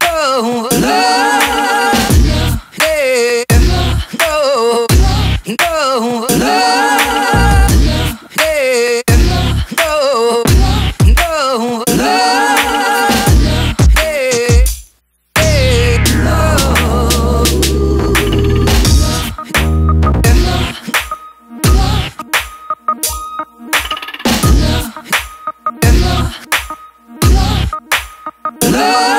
no, yeah, yeah. Love.